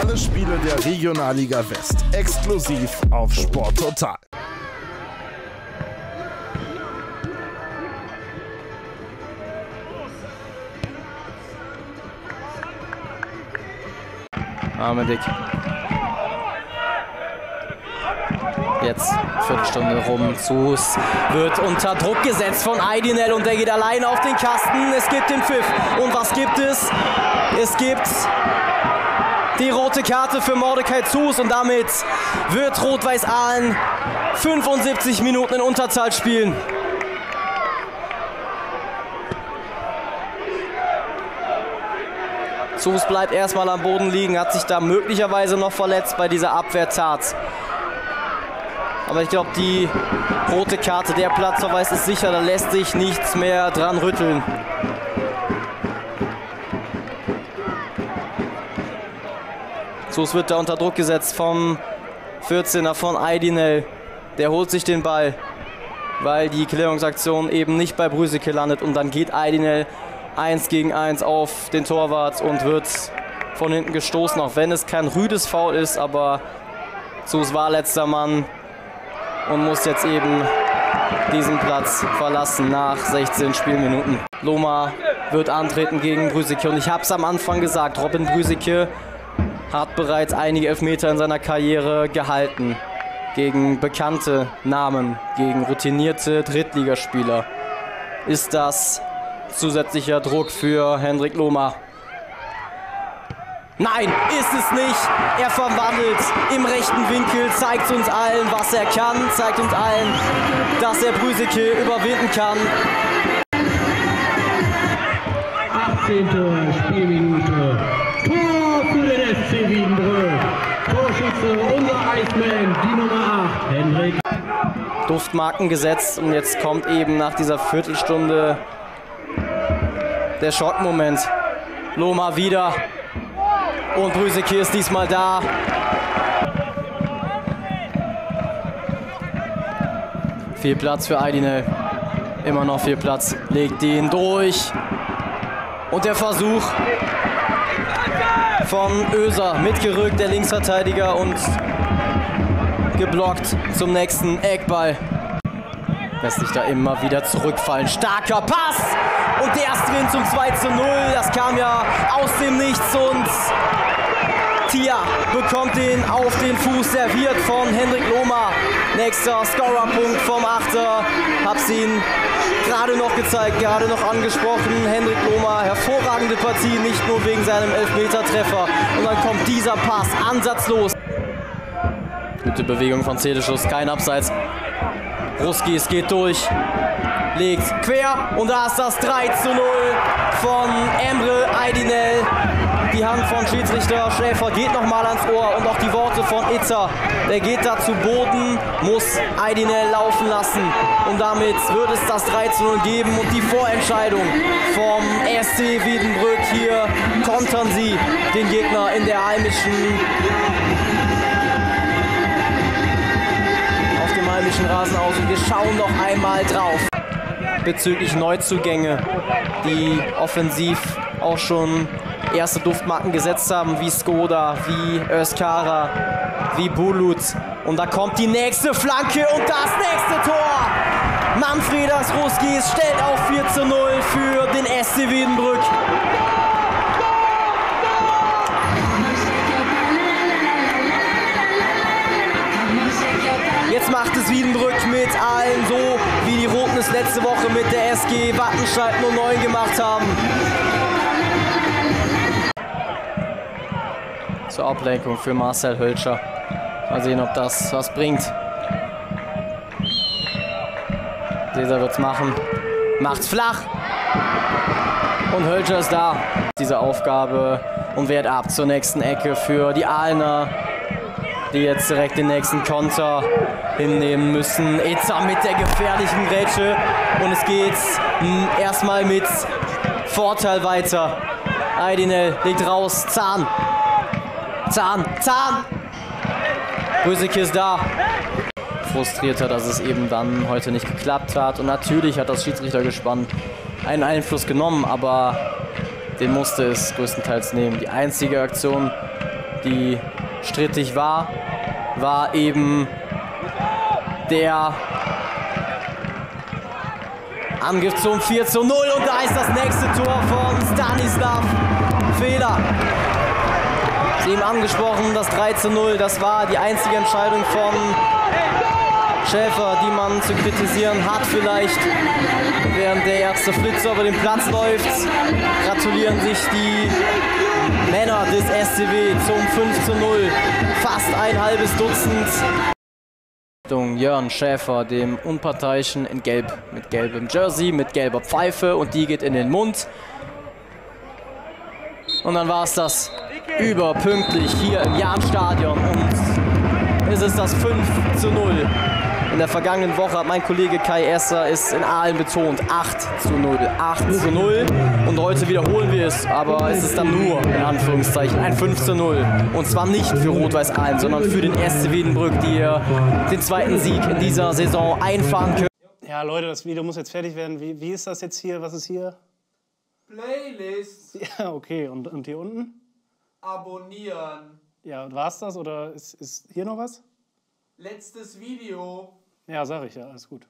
Alle Spiele der Regionalliga West exklusiv auf Sport Total. Arme Dick. Jetzt Viertelstunde rum. Zus wird unter Druck gesetzt von Aidinel und der geht allein auf den Kasten. Es gibt den Pfiff. Und was gibt es? Es gibt die rote Karte für Mordecai Zus und damit wird Rot-Weiß Aalen 75 Minuten in Unterzahl spielen. Zus bleibt erstmal am Boden liegen, hat sich da möglicherweise noch verletzt bei dieser Abwehrtat. Aber ich glaube, die rote Karte, der Platzverweis ist sicher, da lässt sich nichts mehr dran rütteln. Sus wird da unter Druck gesetzt vom 14er von Aidinel. Der holt sich den Ball, weil die Klärungsaktion eben nicht bei Brüseke landet. Und dann geht Aidinel 1 gegen 1 auf den Torwart und wird von hinten gestoßen, auch wenn es kein rüdes Foul ist, aber Sus war letzter Mann und muss jetzt eben diesen Platz verlassen nach 16 Spielminuten. Loma wird antreten gegen Brüseke und ich habe es am Anfang gesagt, Robin Brüseke hat bereits einige Elfmeter in seiner Karriere gehalten. Gegen bekannte Namen, gegen routinierte Drittligaspieler. Ist das zusätzlicher Druck für Hendrik Lohmer? Nein, ist es nicht. Er verwandelt im rechten Winkel, zeigt uns allen, was er kann, zeigt uns allen, dass er Brüseke überwinden kann. 18. Spielminute. Tor für den FC Wiedenbrück. Torschütze, unser Iceman, die Nummer 8, Hendrik. Duftmarken gesetzt und jetzt kommt eben nach dieser Viertelstunde der Schockmoment. Loma wieder und Brüseke ist diesmal da. Viel Platz für Aidinel. Immer noch viel Platz. Legt ihn durch. Und der Versuch von Öser mitgerückt, der Linksverteidiger und geblockt zum nächsten Eckball. Lässt sich da immer wieder zurückfallen. Starker Pass! Und der ist drin zum 2 zu 0. Das kam ja aus dem Nichts und Tia bekommt den auf den Fuß serviert von Hendrik Lohmer. Nächster Scorerpunkt vom Achter. Hab's ihn gerade noch gezeigt, gerade noch angesprochen. Hendrik Lohmer, hervorragende Partie, nicht nur wegen seinem Elfmetertreffer. Und dann kommt dieser Pass ansatzlos. Gute Bewegung von Zedeschuss, kein Abseits. Ruski, es geht durch. Legt quer und da ist das 3 zu 0 von Emre Aydinel. Die Hand von Schiedsrichter Schäfer geht nochmal ans Ohr und auch die Worte von Itzer. Der geht da zu Boden, muss Aydinel laufen lassen. Und damit wird es das 3 zu 0 geben und die Vorentscheidung vom SC Wiedenbrück hier kontern sie den Gegner in der heimischen auf dem heimischen Rasen aus und wir schauen noch einmal drauf bezüglich Neuzugänge, die offensiv auch schon erste Duftmarken gesetzt haben, wie Skoda, wie Özkara, wie Bulut. Und da kommt die nächste Flanke und das nächste Tor. Manfredas Ruskis stellt auf 4 zu 0 für den SC Wiedenbrück. Jetzt macht es Wiedenbrück mit allen so, wie die Roten es letzte Woche mit der SG Wattenscheid 09 gemacht haben. Zur Ablenkung für Marcel Hölscher. Mal sehen, ob das was bringt. Cesar wird's machen. Macht's flach. Und Hölscher ist da. Diese Aufgabe und wehrt ab zur nächsten Ecke für die Aalener die jetzt direkt den nächsten Konter hinnehmen müssen. Eza mit der gefährlichen Grätsche und es geht erstmal mit Vorteil weiter. Aydinel legt raus, Zahn, Zahn, Zahn. Brüseke ist da. Frustrierter, dass es eben dann heute nicht geklappt hat. Und natürlich hat das Schiedsrichtergespann einen Einfluss genommen, aber den musste es größtenteils nehmen. Die einzige Aktion die strittig war, war eben der Angriff zum 4 zu 0 und da ist das nächste Tor von Stanislav Fehler. Sie eben angesprochen, das 3 zu 0, das war die einzige Entscheidung von Schäfer, die man zu kritisieren hat vielleicht, während der erste Flitzer über den Platz läuft. Gratulieren sich die Männer des SCW zum 5 zu 0. Fast ein halbes Dutzend. Jörn Schäfer, dem Unparteiischen in Gelb, mit gelbem Jersey, mit gelber Pfeife und die geht in den Mund. Und dann war es das überpünktlich hier im Jahnstadion und es ist das 5 zu 0. In der vergangenen Woche hat mein Kollege Kai Esser es in Aalen betont. 8 zu 0. 8 zu 0. Und heute wiederholen wir es, aber es ist dann nur, in Anführungszeichen, ein 5 zu 0. Und zwar nicht für Rot-Weiß Aalen, sondern für den SC Wiedenbrück, die hier den zweiten Sieg in dieser Saison einfahren können. Ja, Leute, das Video muss jetzt fertig werden. Wie, wie ist das jetzt hier? Was ist hier? Playlist Ja, okay. Und, und hier unten? Abonnieren. Ja, war's das oder ist, ist hier noch was? Letztes Video. Ja, sag ich ja, alles gut.